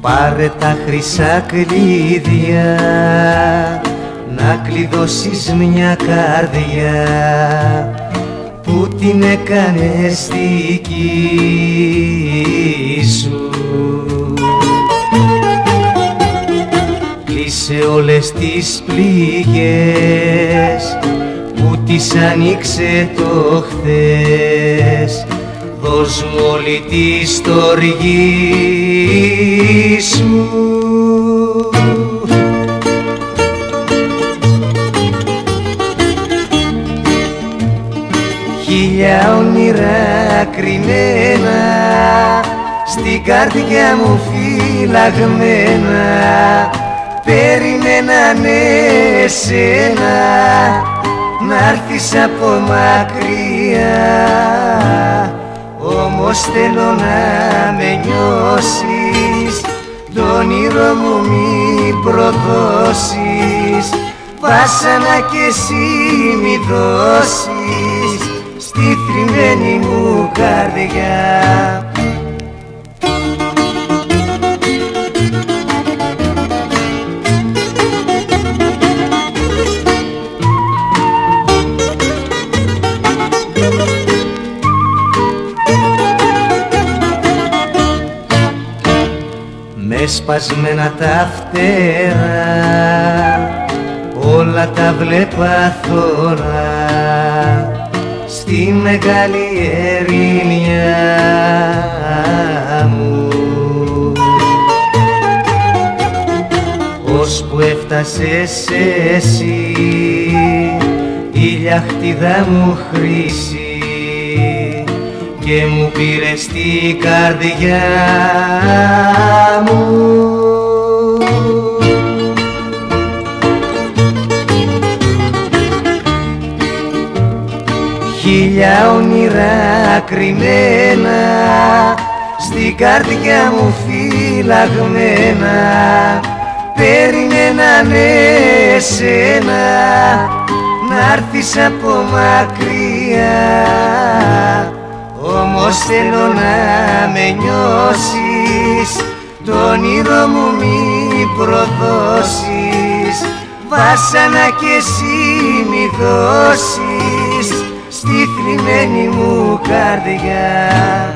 απ' τα χρυσά κλειδιά να κλειδώσεις μια καρδιά που την έκανες δική σου. Κλείσε όλες τις πληγές που τις άνοιξε το χθες δώσ' μου όλη τη στοργή σου. Χίλια όνειρα κρυμμένα στην καρδιά μου φυλαγμένα. Περιμένανε σένα να'ρθεις από μακριά όμως θέλω να με νιώσεις. Το όνειρο μου μη προδώσεις. Βάσανα κι εσύ μη δώσεις. Στη θρυμμένη μου καρδιά σπασμένα τα φτερά. Όλα τα βλέπα θωρά. Στη μεγάλη ερημιά μου. Που έφτασες εσύ η λιαχτίδα μου χρήση και μου πήρες την καρδιά μου. Χίλια όνειρα κρυμμένα στην καρδιά μου φυλαγμένα. Περιμένανε εσένα να'ρθεις από μακριά όμως θέλω να με νιώσεις. Το όνειρο μου μη προδώσεις. Βάσανα κι εσύ μη δώσεις. Στη θλιμμένη μου καρδιά